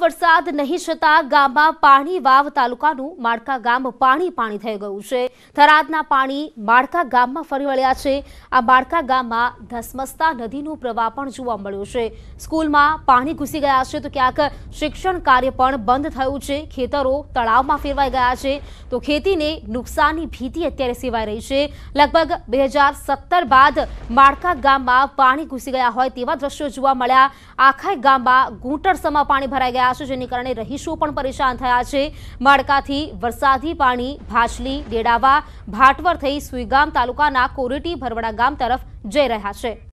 વરસાદ નહીં છતાં ગામમાં પાણી વાવ તાલુકાનું માળકા ગામ પાણી પાણી થઈ ગયું છે. થરાદના પાણી માળકા ગામમાં ફરી વળ્યા છે. આ માળકા ગામમાં ધસમસતા નદીનું પ્રવાહ પણ જોવા મળ્યું છે. સ્કૂલમાં પાણી ઘૂસી ગયા છે તો ક્યાંક શિક્ષણ કાર્ય પણ બંધ થયું છે. ખેતરો તળાવમાં ફેરવાઈ ગયા છે. તો ખેતીને નુકસાનની ભીતિ અત્યારે સેવાઈ રહી છે. લગભગ બે બાદ માળકા ગામમાં પાણી ઘૂસી ગયા હોય તેવા દ્રશ્યો જોવા મળ્યા. આખા ગામમાં ઘૂંટણસમાં પાણી ભરાઈ ગયા છે, જેને કારણે રહીશો પણ પરેશાન થયા છે. માળકાથી વરસાદી પાણી, ભાછલી, ડેડાવા, ભાટવર થઈ સુઈગામ તાલુકાના કોરેટી ભરવડા ગામ તરફ જઈ રહ્યા છે.